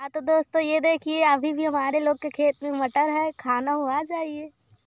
हाँ तो दोस्तों, ये देखिए, अभी भी हमारे लोग के खेत में मटर है, खाना हो आ जाइए।